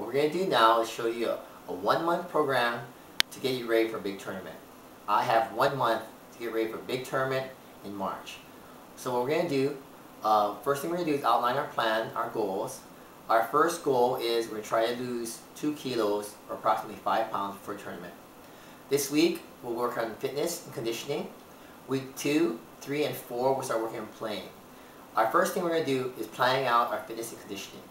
What we're going to do now is show you a, a one month program to get you ready for a big tournament. I have one month to get ready for a big tournament in March. So what we're going to do, uh, first thing we're going to do is outline our plan, our goals. Our first goal is we're going to try to lose 2 kilos or approximately 5 pounds for a tournament. This week we'll work on fitness and conditioning. Week 2, 3, and 4 we'll start working on playing. Our first thing we're going to do is planning out our fitness and conditioning.